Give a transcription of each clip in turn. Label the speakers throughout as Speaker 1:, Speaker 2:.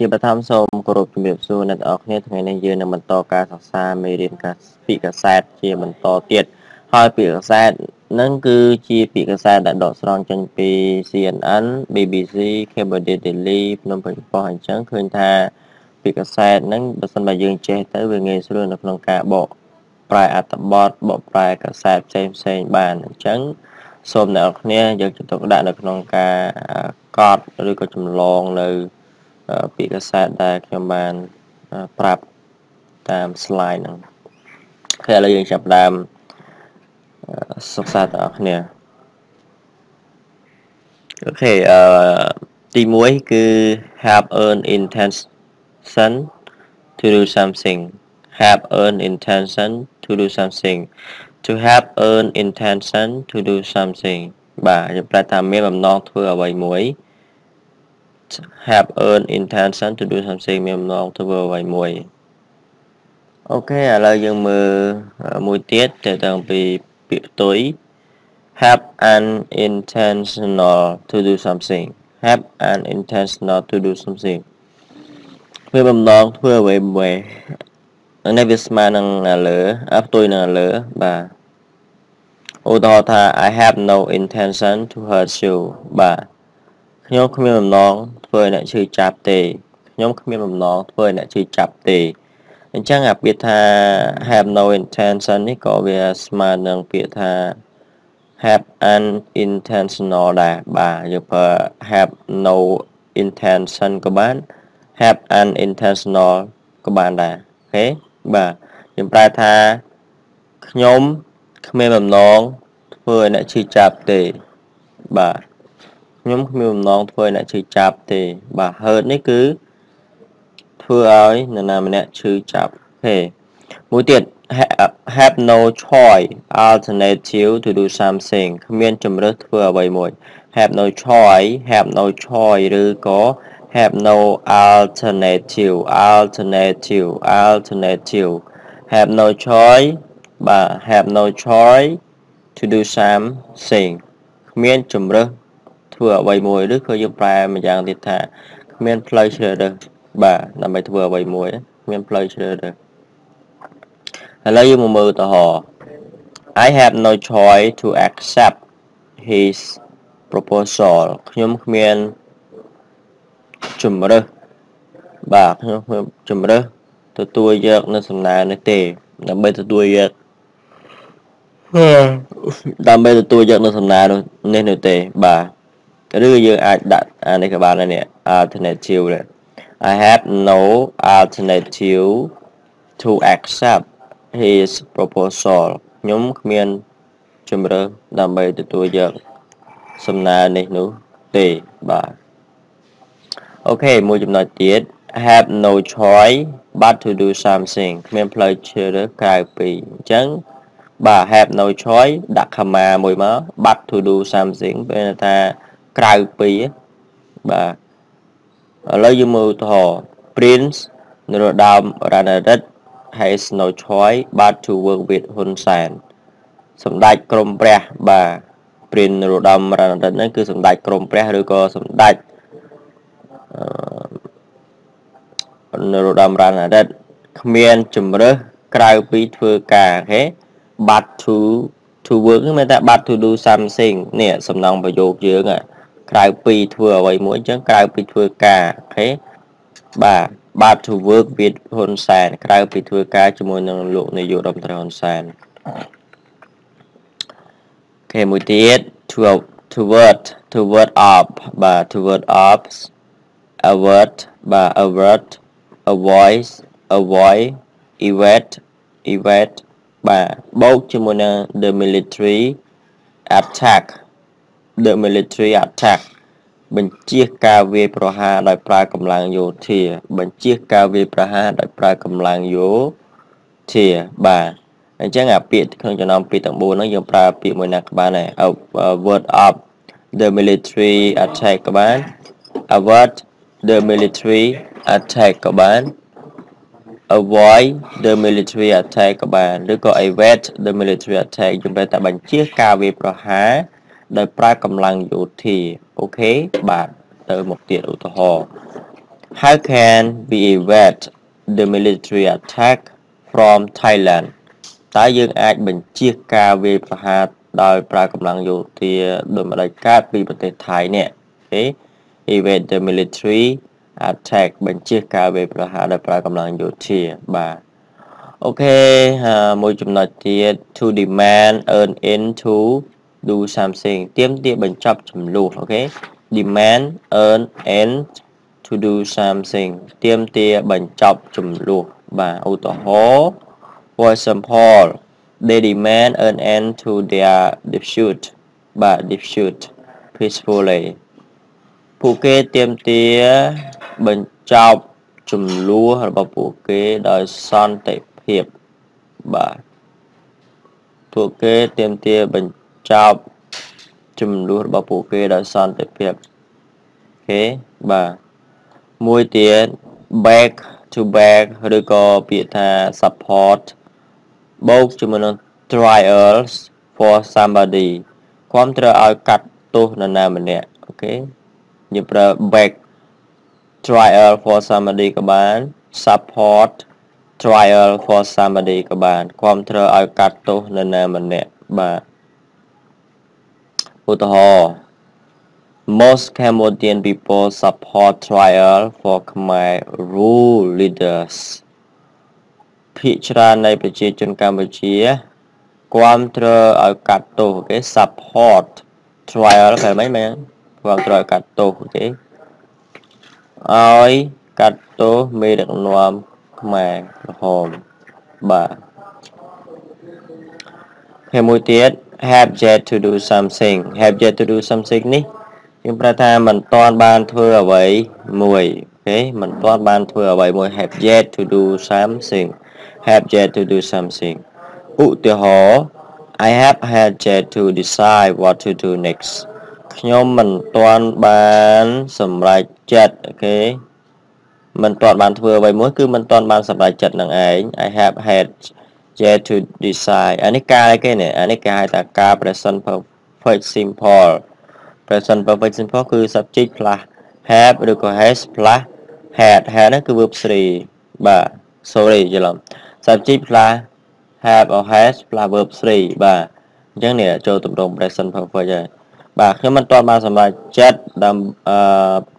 Speaker 1: ជាបឋមសូមគោរពជំរាបសួរអ្នកទាំងអស់គ្នាថ្ងៃនេះយើងនឹងបន្តការសិក្សាមេរៀនកាពាក្យកសែតជាបន្តទៀតហើយពាក្យកសែតនឹងគឺជាពាក្យកសែតដែលដកស្រង់ចេញពី CNN BBC Cambodia Daily ភ្នំពេញប៉ុស្តិ៍អញ្ចឹងឃើញថាពាក្យកសែតហ្នឹងបើសិនបើយើងចេះទៅវាងាយស្រួលនៅក្នុងការបកប្រែអត្ថបទបកប្រែកសែតផ្សេងផ្សេងបានអញ្ចឹងសូមអ្នកនរគ្នាយកចិត្តទុកដាក់នៅក្នុងការកត់ឬក៏ចម្លងនៅ ពាក្យកសែតដែលខ្ញុំបានប្រាប់តាម slide ហ្នឹងហើយឥឡូវយើងចាប់ផ្ដើមសិក្សាទាំងអស់គ្នាអូខេអឺទី1គឺ have earn intention to do something have earn intention to do something to have earn intention to do something បាទយើងប្រែថាមានបំណងធ្វើអ្វីមួយ have earn intention to do something មានបំណងធ្វើអ្វីមួយអូខេឥឡូវយើងមើលមួយទៀតតើតាំងពីពាក្យផ្ទុយ have an intentional to do something have an intentional to do something វាបំណងធ្វើអ្វីមួយនេះវាស្មើនឹងលើអាផ្ទុយនឹងលើបាទឧទាហរណ៍ថា I have no intention to hurt you បាទ ខ្ញុំគ្មានបំណងធ្វើឲ្យអ្នកឈឺចាប់ទេខ្ញុំគ្មានបំណងធ្វើឲ្យអ្នកឈឺចាប់ទេអញ្ចឹងអាពាក្យថា have no intention នេះក៏វាស្មើនឹងពាក្យថា have an intentional ដែរបាទយើងប្រើ have no intention ក៏បាន have an intentional ក៏បានដែរអូខេបាទយើងប្រែថាខ្ញុំគ្មានបំណងធ្វើឲ្យអ្នកឈឺចាប់ទេបាទ ខ្ញុំគ្មានបំណងធ្វើឲ្យអ្នកឈឺចាប់ទេ បាទ hurt នេះគឺធ្វើឲ្យនរណាម្នាក់ឈឺចាប់ទេមួយទៀត have no choice alternative to do something គ្មានជំរើសធ្វើអ្វីមួយ have no choice have no choice ឬក៏ have no alternative alternative alternative have no choice បាទ have no choice to do something គ្មានជំរើស ធ្វើអ្វីមួយឬក៏យើងប្រែម្យ៉ាងទៀតថាគ្មានផ្លូវជ្រើសរើសបាទដើម្បីធ្វើអ្វីមួយគ្មានផ្លូវជ្រើសរើសឥឡូវយើងមកមើលឧទាហរណ៍ I have no choice to accept his proposal ខ្ញុំគ្មានជំរើសបាទខ្ញុំគ្មានជំរើសទទួលយកនៅសំណើនេះទេ ដើម្បីទទួលយកដើម្បីទទួលយកនៅសំណើនេះនោះទេបាទ ឬយើងអាចដាក់អានេះក៏បានដែរនេះ alternative ដែរ I have no alternative to accept his proposal ខ្ញុំគ្មានជំរើសដើម្បីទទួលយកសំណើនេះនោះទេបាទអូខេមួយចំណុចទៀត have no choice but to do something គ្មានផ្លូវជ្រើសរើសក្រៅពីអញ្ចឹងបាទ have no choice ដាក់ comma មួយមក but to do something ពេលថា ក្រៅពីបាទឥឡូវយើងមើលឧទាហរណ៍ Prince នរោត្តមរណរដ្ឋ has no choice but to work with ហ៊ុនសែនសម្ដេចក្រមព្រះបាទ Prince នរោត្តមរណរដ្ឋនេះគឺសម្ដេចក្រមព្រះឬក៏សម្ដេចនរោត្តមរណរដ្ឋគ្មានជំរើសក្រៅពីធ្វើការអូខេ but to to work គឺមានតែ but to do something នេះសំណងប្រយោគយើង ក្រៅពីធ្វើអ្វីមួយអញ្ចឹងក្រៅពីធ្វើការ OK បាទ but to work with ហ៊ុនសែនក្រៅពីធ្វើការជាមួយនឹងលោកនាយករដ្ឋមន្ត្រីហ៊ុនសែនអូខេមួយទៀត to toward toward up បាទ to ward off avert បាទ avert avoid avoid evade evade បាទបូកជាមួយនឹង the military attack the military attack បញ្ជាការវាយប្រហារដោយប្រើកម្លាំងយោធា បញ្ជាការវាយប្រហារដោយប្រើកម្លាំងយោធាបាទអញ្ចឹងអាពាក្យក្នុងចំណោមពាក្យទាំង4ហ្នឹងយើងប្រើពាក្យមួយណាក៏បានដែរ word of the military attack ក៏បាន avert the military attack ក៏បាន avoid the military attack ក៏បានឬក៏ evade the military attack យើងប្រែថាបញ្ជៀសការវាយប្រហារ ដោយប្រើកម្លាំងយោធា OK បាទទៅមកទៀតឧទាហរណ៍ how can we evade the military attack from Thailand តើយើងអាចបញ្ជៀសការវាយប្រហារដោយប្រើកម្លាំងយោធាដោយម្ដេចកើតពីប្រទេសថៃនេះ OK evade the military attack បញ្ជៀសការវាយប្រហារដោយប្រើកម្លាំងយោធាបាទអូខេមួយចំណុចទៀត to demand earn in to do something ទៀមទាបញ្ចប់ចំនួនអូខេ demand earn in to do something ទៀមទាបញ្ចប់ចំនួនបាទឧទាហរណ៍ for example they demand an end to their dispute បាទ dispute peacefully ពួកគេទៀមទាបញ្ចប់ចំនួនរបស់ពួកគេដោយសន្តិភាពបាទពួកគេទៀមទាបញ្ ចប់ចំនួនរបស់ពួកគេដោយសន្តិភាពអូខេបាទមួយទៀត back to back ឬក៏ពាក្យថា support បូកជាមួយនឹង trials for somebody គ្រប់ត្រូវឲ្យកាត់ទោសនរណាម្នាក់អូខេយើងប្រើ back trial for somebody ក៏បាន support trial for somebody ក៏បានគ្រប់ត្រូវឲ្យកាត់ទោសនរណាម្នាក់បាទ ឧទាហរណ៍ Most Cambodian people support trial for Khmer rule leaders ភាគច្រើននៃប្រជាជនកម្ពុជាគ្រប់ត្រូវឲ្យកាត់ទោសអូខេ support trial គេមិនមែនគ្រប់ត្រូវឲ្យកាត់ទោសអូខេឲ្យកាត់ទោសមេដឹកនាំខ្មែរក្រហមបាទហើយមួយទៀត have yet to do something have yet to do something នេះយើងប្រែថាមិនទាន់បានធ្វើអ្វីមួយ OK មិនទាន់បានធ្វើអ្វីមួយ have yet to do something have yet to do something ឧទាហរណ៍ I have had yet to decide what to do next ខ្ញុំមិនទាន់បានសម្រេចចិត្ត OK មិនទាន់បានធ្វើអ្វីមួយគឺមិនទាន់បានសម្រេចចិត្តនឹងឯង I have had yet to decide អានេះការអីគេនេះអានេះគេហៅថាការ present perfect simple present perfect simple គឺ subject plus have ឬក៏ has plus had had ហ្នឹងគឺ verb 3បាទ sorry ច្រឡំ subject plus have or has plus verb 3បាទអញ្ចឹងនេះចូលទម្រង់ present perfect ហើយបាទខ្ញុំមិនទាន់បានសម្រេចចិត្តដើម្បីអឺ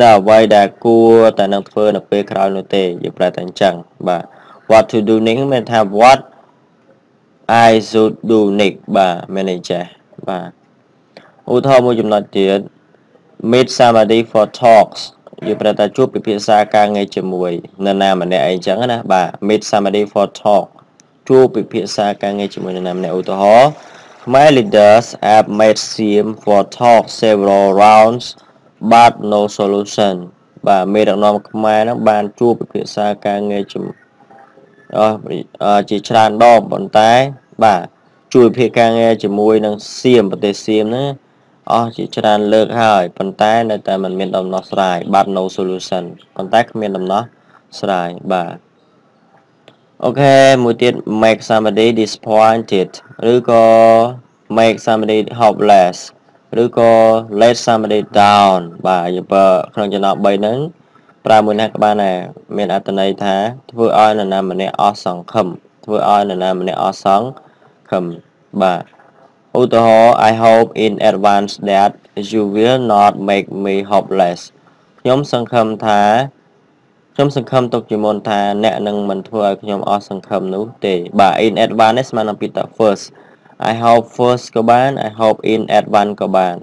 Speaker 1: នៅអ្វីដែលគួរតែនឹងធ្វើនៅពេលក្រោយនោះទេយើងប្រែតែអញ្ចឹងបាទ what to do next មានថា what I should do next បាទ manager បាទឧទាហរណ៍មួយចំណុចទៀត meet somebody for talks យើងប្រែថាជួបពិភាក្សាការងារជាមួយនរណាម្នាក់អីចឹងណាបាទ meet somebody for talk ជួបពិភាក្សាការងារជាមួយនរណាម្នាក់ឧទាហរណ៍ My leaders have made seem for talk several rounds but no solution បាទមេដឹកនាំខ្មែរហ្នឹងបានជួបពិភាក្សាការងារជាមួយអស់ ជាច្រើនដងប៉ុន្តែ បាទជួយភាគការងារជាមួយនឹងសៀមប្រទេសសៀមហ្នឹងអស់ជាច្រើនលើកហើយប៉ុន្តែនៅតែមិនមានដំណោះស្រាយបាទ no solution ប៉ុន្តែគ្មានដំណោះស្រាយបាទអូខេមួយទៀត make somebody disappointed ឬក៏ make somebody hopeless ឬក៏ let somebody down បាទយើងប្រើក្នុងចំណោម3ហ្នឹង ប្រើមួយណាក៏បានដែរមានអត្ថន័យថាធ្វើឲ្យនរណាម្នាក់អស់សង្ឃឹមធ្វើឲ្យនរណាម្នាក់អស់សង្ឃឹមបាទឧទាហរណ៍ I hope in advance that you will not make me hopeless ខ្ញុំសង្ឃឹមថាខ្ញុំសង្ឃឹមទុកជាមុនថាអ្នកនឹងមិនធ្វើឲ្យខ្ញុំអស់សង្ឃឹមនោះទេបាទ in advance នេះស្មើនឹងពីតា first I hope first ក៏បាន I hope in advance ក៏បាន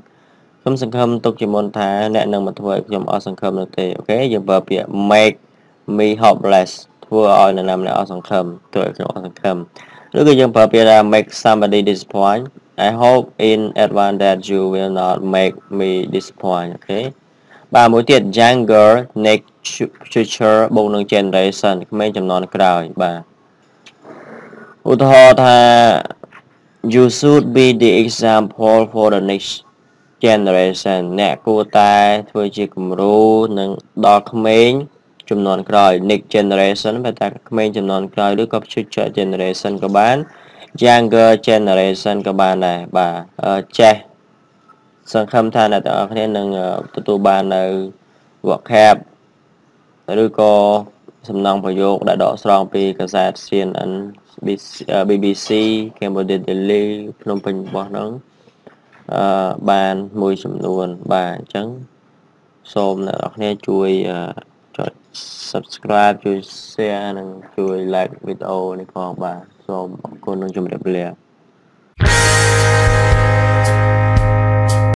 Speaker 1: ខ្ញុំសង្ឃឹមទុកជាមុនថាអ្នកនឹងមិនធ្វើឲ្យខ្ញុំអស់សង្ឃឹមនោះទេអូខេយើងប្រើពាក្យ make me hopeless ធ្វើឲ្យនរណាម្នាក់អស់សង្ឃឹមធ្វើឲ្យខ្ញុំអស់សង្ឃឹមឬក៏យើងប្រើពាក្យថា make somebody disappoint I hope in advance that you will not make me disappoint អូខេបាទមួយទៀត younger next future បូកនឹង generation ក្មេងចំនួនក្រោយបាទឧទាហរណ៍ថា you should be the example for the next generation អ្នកគួរតែធ្វើជាគំរូនឹងដល់ក្មេងចំនួនក្រោយ next generation បែរថាក្មេងចំនួនក្រោយឬក៏ future generation ក៏បាន younger generation ក៏បានដែរបាទចេះសង្ឃឹមថាអ្នកទាំងអស់គ្នានឹងទទួលបាននៅ vocab ឬក៏សំណង់ប្រយោគដែលដកស្រង់ពីកាសែត CNN BBC Cambodia Daily ភ្នំពេញរបស់ហ្នឹង អឺបានមួយចំនួនបាទអញ្ចឹងសូមអ្នកនរគ្នាជួយចុច subscribe ជួយ share និងជួយ like វីដេអូនេះផងបាទសូមអរគុណនិងជម្រាបលា